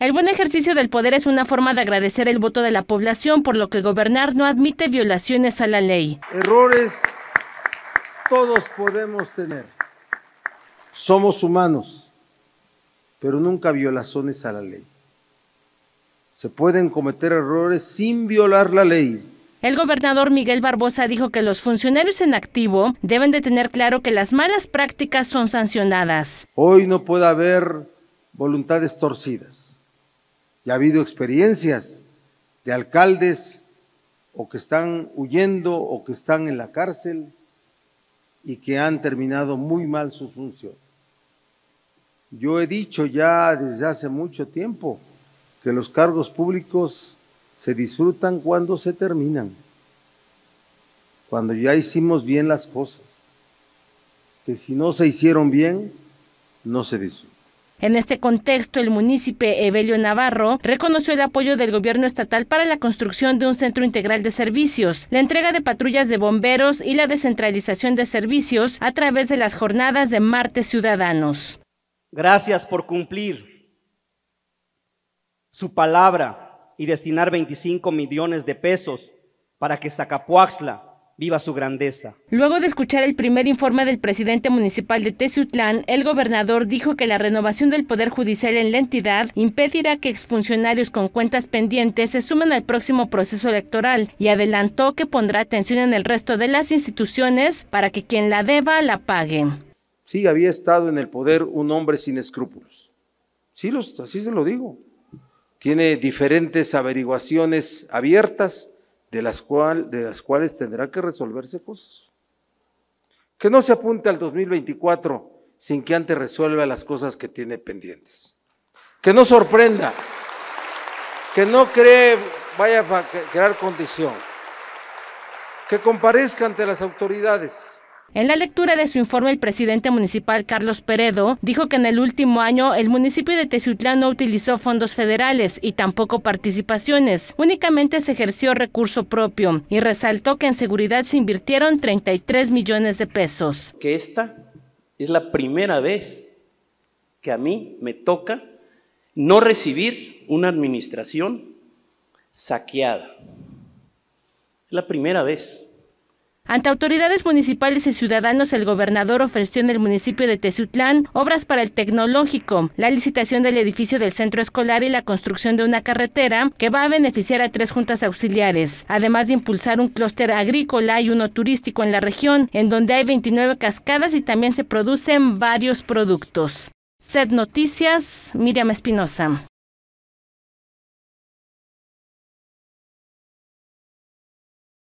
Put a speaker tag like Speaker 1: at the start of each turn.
Speaker 1: El buen ejercicio del poder es una forma de agradecer el voto de la población, por lo que gobernar no admite violaciones a la ley.
Speaker 2: Errores todos podemos tener. Somos humanos, pero nunca violaciones a la ley. Se pueden cometer errores sin violar la ley.
Speaker 1: El gobernador Miguel Barbosa dijo que los funcionarios en activo deben de tener claro que las malas prácticas son sancionadas.
Speaker 2: Hoy no puede haber voluntades torcidas ya ha habido experiencias de alcaldes o que están huyendo o que están en la cárcel y que han terminado muy mal su función. Yo he dicho ya desde hace mucho tiempo que los cargos públicos se disfrutan cuando se terminan, cuando ya hicimos bien las cosas, que si no se hicieron bien, no se disfrutan.
Speaker 1: En este contexto, el municipio Evelio Navarro reconoció el apoyo del gobierno estatal para la construcción de un centro integral de servicios, la entrega de patrullas de bomberos y la descentralización de servicios a través de las jornadas de martes ciudadanos.
Speaker 3: Gracias por cumplir su palabra y destinar 25 millones de pesos para que Zacapuaxla Viva su grandeza.
Speaker 1: Luego de escuchar el primer informe del presidente municipal de Teciutlán, el gobernador dijo que la renovación del Poder Judicial en la entidad impedirá que exfuncionarios con cuentas pendientes se sumen al próximo proceso electoral y adelantó que pondrá atención en el resto de las instituciones para que quien la deba la pague.
Speaker 2: Sí, había estado en el poder un hombre sin escrúpulos. Sí, los, así se lo digo. Tiene diferentes averiguaciones abiertas de las, cual, de las cuales tendrá que resolverse cosas. Que no se apunte al 2024 sin que antes resuelva las cosas que tiene pendientes. Que no sorprenda, que no cree, vaya a crear condición, que comparezca ante las autoridades
Speaker 1: en la lectura de su informe, el presidente municipal Carlos Peredo dijo que en el último año el municipio de Teciutlán no utilizó fondos federales y tampoco participaciones, únicamente se ejerció recurso propio y resaltó que en seguridad se invirtieron 33 millones de pesos.
Speaker 4: Que esta es la primera vez que a mí me toca no recibir una administración saqueada. Es la primera vez.
Speaker 1: Ante autoridades municipales y ciudadanos, el gobernador ofreció en el municipio de Tezutlán obras para el tecnológico, la licitación del edificio del centro escolar y la construcción de una carretera que va a beneficiar a tres juntas auxiliares, además de impulsar un clúster agrícola y uno turístico en la región, en donde hay 29 cascadas y también se producen varios productos. Sed Noticias, Miriam Espinosa.